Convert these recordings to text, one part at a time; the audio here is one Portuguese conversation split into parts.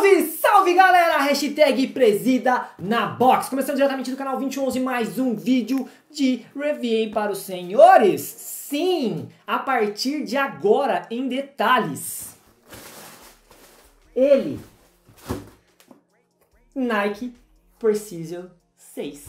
Salve, salve galera! Hashtag presida na box. Começando diretamente do canal 2011, mais um vídeo de review para os senhores. Sim, a partir de agora, em detalhes. Ele, Nike Precision 6.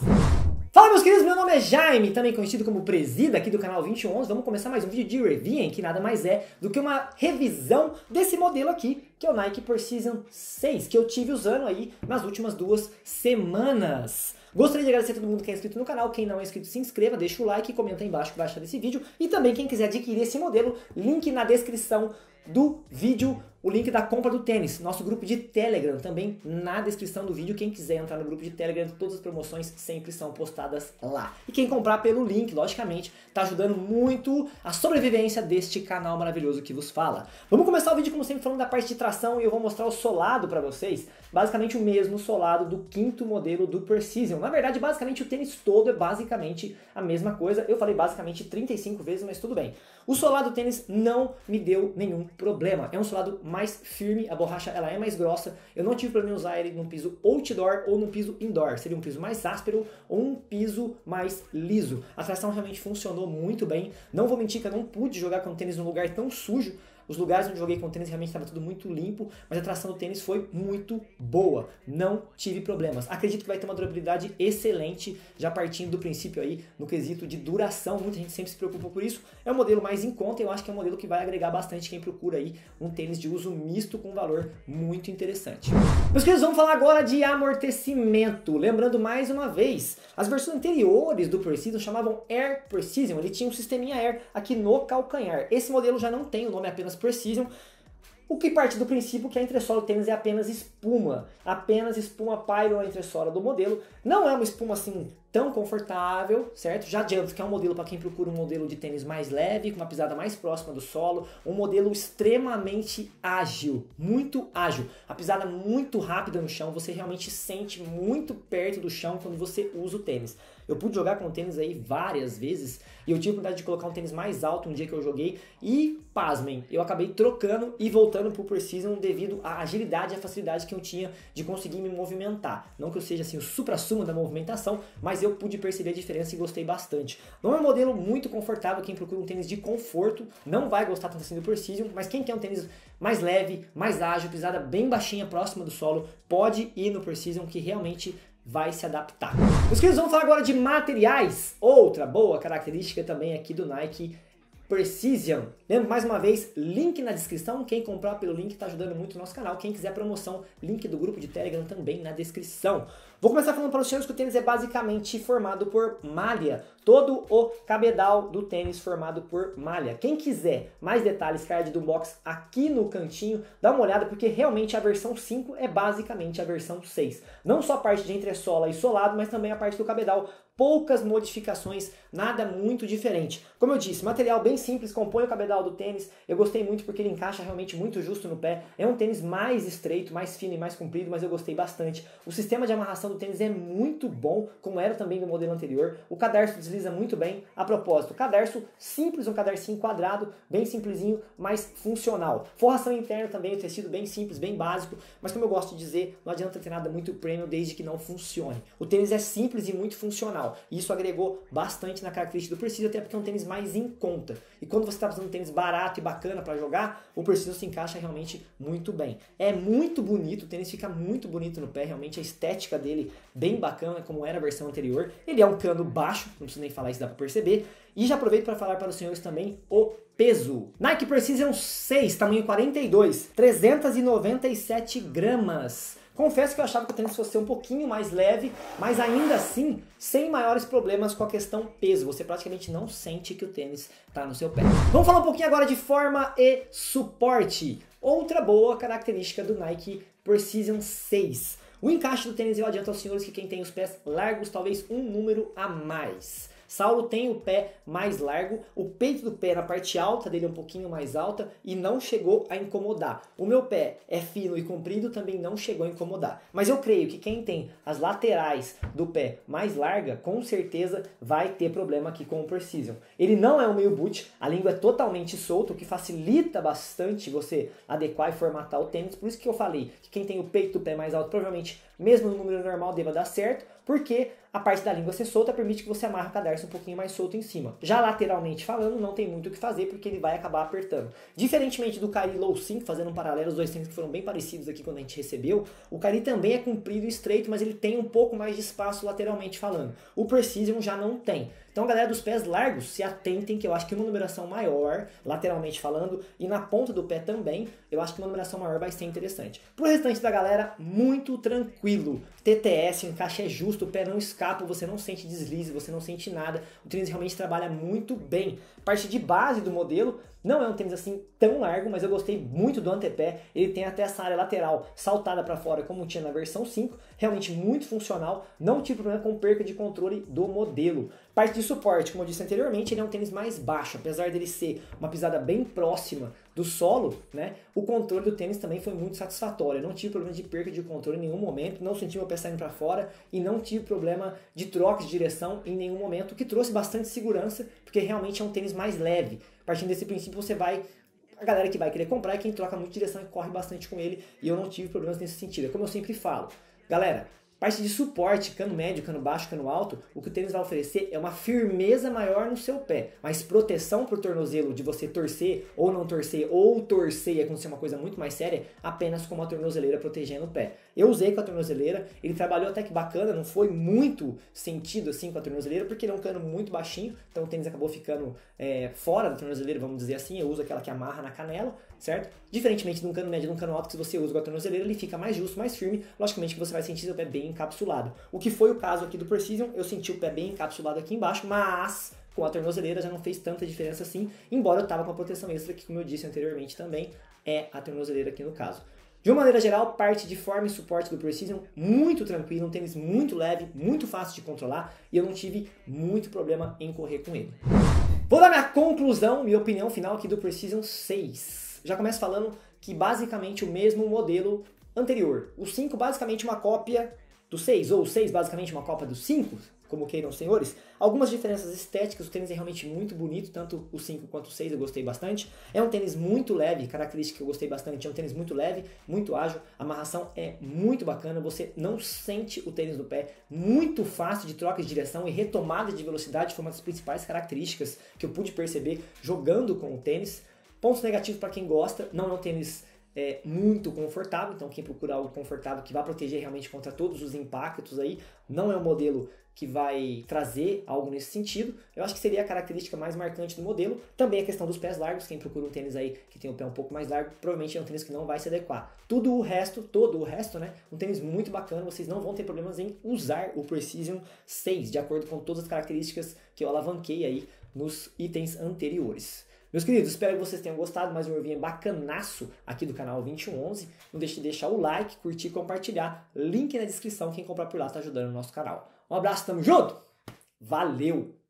Fala meus queridos, meu nome é Jaime, também conhecido como Presida aqui do canal 2011. Vamos começar mais um vídeo de review, que nada mais é do que uma revisão desse modelo aqui, que é o Nike Precision 6, que eu tive usando aí nas últimas duas semanas. Gostaria de agradecer a todo mundo que é inscrito no canal. Quem não é inscrito, se inscreva, deixa o like comenta aí embaixo que vai achar desse vídeo. E também quem quiser adquirir esse modelo, link na descrição do vídeo o link da compra do tênis, nosso grupo de Telegram, também na descrição do vídeo. Quem quiser entrar no grupo de Telegram, todas as promoções sempre são postadas lá. E quem comprar pelo link, logicamente, está ajudando muito a sobrevivência deste canal maravilhoso que vos fala. Vamos começar o vídeo, como sempre, falando da parte de tração e eu vou mostrar o solado para vocês. Basicamente o mesmo solado do quinto modelo do Precision. Na verdade, basicamente o tênis todo é basicamente a mesma coisa. Eu falei basicamente 35 vezes, mas tudo bem. O solado do tênis não me deu nenhum problema. É um solado mais firme, a borracha ela é mais grossa. Eu não tive problema em usar ele num piso outdoor ou num piso indoor. Seria um piso mais áspero ou um piso mais liso. A tração realmente funcionou muito bem. Não vou mentir que eu não pude jogar com tênis num lugar tão sujo, os lugares onde joguei com tênis realmente estava tudo muito limpo, mas a tração do tênis foi muito boa. Não tive problemas. Acredito que vai ter uma durabilidade excelente, já partindo do princípio aí no quesito de duração. Muita gente sempre se preocupa por isso. É um modelo mais em conta eu acho que é um modelo que vai agregar bastante quem procura aí um tênis de uso misto com valor muito interessante. Meus queridos, vamos falar agora de amortecimento. Lembrando mais uma vez, as versões anteriores do Precision chamavam Air Precision. Ele tinha um sisteminha Air aqui no calcanhar. Esse modelo já não tem o nome apenas Precision, o que parte do princípio que a entressola do tênis é apenas espuma, apenas espuma Pyro a entressola do modelo. Não é uma espuma assim tão confortável, certo? Já adianto que é um modelo para quem procura um modelo de tênis mais leve, com uma pisada mais próxima do solo, um modelo extremamente ágil, muito ágil. A pisada muito rápida no chão, você realmente sente muito perto do chão quando você usa o tênis. Eu pude jogar com o tênis aí várias vezes e eu tive a oportunidade de colocar um tênis mais alto um dia que eu joguei e, pasmem, eu acabei trocando e voltando pro Precision devido à agilidade e à facilidade que eu tinha de conseguir me movimentar. Não que eu seja assim o supra-sumo da movimentação, mas eu pude perceber a diferença e gostei bastante. Não é um modelo muito confortável, quem procura um tênis de conforto não vai gostar tanto assim do Precision, mas quem quer um tênis mais leve, mais ágil, pisada bem baixinha, próxima do solo, pode ir no Precision que realmente vai se adaptar. Meus queridos, vamos falar agora de materiais. Outra boa característica também aqui do Nike Precision. Lembro mais uma vez, link na descrição. Quem comprar pelo link está ajudando muito o nosso canal. Quem quiser promoção, link do grupo de Telegram também na descrição. Vou começar falando para os senhores que o tênis é basicamente formado por malha. Todo o cabedal do tênis formado por malha. Quem quiser mais detalhes, card do box aqui no cantinho, dá uma olhada porque realmente a versão 5 é basicamente a versão 6. Não só a parte de entressola e solado, mas também a parte do cabedal poucas modificações, nada muito diferente. Como eu disse, material bem simples, compõe o cabedal do tênis. Eu gostei muito porque ele encaixa realmente muito justo no pé. É um tênis mais estreito, mais fino e mais comprido, mas eu gostei bastante. O sistema de amarração do tênis é muito bom, como era também no modelo anterior. O cadarço desliza muito bem. A propósito, cadarço simples, um cadarcinho quadrado, bem simplesinho, mas funcional. Forração interna também, o tecido bem simples, bem básico, mas como eu gosto de dizer, não adianta ter nada muito premium desde que não funcione. O tênis é simples e muito funcional. E isso agregou bastante na característica do Precision, até porque é um tênis mais em conta. E quando você está de um tênis barato e bacana para jogar, o Precision se encaixa realmente muito bem. É muito bonito, o tênis fica muito bonito no pé, realmente a estética dele bem bacana, como era a versão anterior. Ele é um cano baixo, não preciso nem falar isso, dá para perceber. E já aproveito para falar para os senhores também o peso. Nike Precision 6, tamanho 42, 397 gramas. Confesso que eu achava que o tênis fosse um pouquinho mais leve, mas ainda assim, sem maiores problemas com a questão peso. Você praticamente não sente que o tênis está no seu pé. Vamos falar um pouquinho agora de forma e suporte. Outra boa característica do Nike Precision 6. O encaixe do tênis eu adianto aos senhores que quem tem os pés largos, talvez um número a mais Saulo tem o pé mais largo, o peito do pé na parte alta dele é um pouquinho mais alta e não chegou a incomodar. O meu pé é fino e comprido, também não chegou a incomodar. Mas eu creio que quem tem as laterais do pé mais larga, com certeza vai ter problema aqui com o Precision. Ele não é um meio boot, a língua é totalmente solta, o que facilita bastante você adequar e formatar o tênis. Por isso que eu falei que quem tem o peito do pé mais alto, provavelmente, mesmo no número normal, deva dar certo, porque a parte da língua ser solta permite que você amarre o cadarço um pouquinho mais solto em cima. Já lateralmente falando, não tem muito o que fazer porque ele vai acabar apertando. Diferentemente do Kari Low 5, fazendo um paralelo, os dois tênis que foram bem parecidos aqui quando a gente recebeu, o Kari também é comprido e estreito, mas ele tem um pouco mais de espaço lateralmente falando. O Precision já não tem. Então, galera dos pés largos, se atentem que eu acho que uma numeração maior, lateralmente falando, e na ponta do pé também, eu acho que uma numeração maior vai ser interessante. Pro restante da galera, muito tranquilo. TTS, encaixe é justo, o pé não escapa, você não sente deslize, você não sente nada. O tênis realmente trabalha muito bem. Parte de base do modelo, não é um tênis assim tão largo, mas eu gostei muito do antepé. Ele tem até essa área lateral saltada para fora, como tinha na versão 5. Realmente muito funcional. Não tive problema com perca de controle do modelo. Parte de suporte, como eu disse anteriormente, ele é um tênis mais baixo. Apesar dele ser uma pisada bem próxima do solo, né? O controle do tênis também foi muito satisfatório. Eu não tive problema de perca de controle em nenhum momento, não senti meu pé saindo para fora e não tive problema de troca de direção em nenhum momento, o que trouxe bastante segurança, porque realmente é um tênis mais leve. Partindo desse princípio, você vai a galera que vai querer comprar é quem troca muito direção e corre bastante com ele, e eu não tive problemas nesse sentido. É como eu sempre falo. Galera, Parte de suporte, cano médio, cano baixo, cano alto, o que o tênis vai oferecer é uma firmeza maior no seu pé, mas proteção para o tornozelo de você torcer ou não torcer, ou torcer e acontecer uma coisa muito mais séria, apenas com uma tornozeleira protegendo o pé. Eu usei com a tornozeleira, ele trabalhou até que bacana, não foi muito sentido assim com a tornozeleira, porque ele é um cano muito baixinho, então o tênis acabou ficando é, fora da tornozeleira, vamos dizer assim, eu uso aquela que amarra na canela, certo? Diferentemente de um cano médio e de um cano alto, que você usa com a tornozeleira, ele fica mais justo, mais firme, logicamente que você vai sentir seu pé bem encapsulado. O que foi o caso aqui do Precision, eu senti o pé bem encapsulado aqui embaixo, mas com a tornozeleira já não fez tanta diferença assim, embora eu tava com a proteção extra, que como eu disse anteriormente também, é a tornozeleira aqui no caso. De uma maneira geral, parte de forma e suporte do Precision muito tranquilo, um tênis muito leve, muito fácil de controlar e eu não tive muito problema em correr com ele. Vou dar minha conclusão, minha opinião final aqui do Precision 6. Já começo falando que basicamente o mesmo modelo anterior. O 5 basicamente uma cópia do 6, ou 6 basicamente uma cópia do 5, como queiram os senhores. Algumas diferenças estéticas, o tênis é realmente muito bonito, tanto o 5 quanto o 6 eu gostei bastante. É um tênis muito leve, característica que eu gostei bastante, é um tênis muito leve, muito ágil, a amarração é muito bacana, você não sente o tênis no pé, muito fácil de troca de direção e retomada de velocidade foi uma das principais características que eu pude perceber jogando com o tênis. Pontos negativos para quem gosta, não é um tênis é, muito confortável, então quem procura algo confortável que vai proteger realmente contra todos os impactos aí, não é um modelo que vai trazer algo nesse sentido. Eu acho que seria a característica mais marcante do modelo. Também a questão dos pés largos, quem procura um tênis aí que tem o pé um pouco mais largo, provavelmente é um tênis que não vai se adequar. Tudo o resto, todo o resto, né? Um tênis muito bacana, vocês não vão ter problemas em usar o Precision 6, de acordo com todas as características que eu alavanquei aí nos itens anteriores. Meus queridos, espero que vocês tenham gostado. Mais um review bacanaço aqui do canal 2111. Não deixe de deixar o like, curtir compartilhar. Link na descrição. Quem comprar por lá está ajudando o nosso canal. Um abraço, tamo junto! Valeu!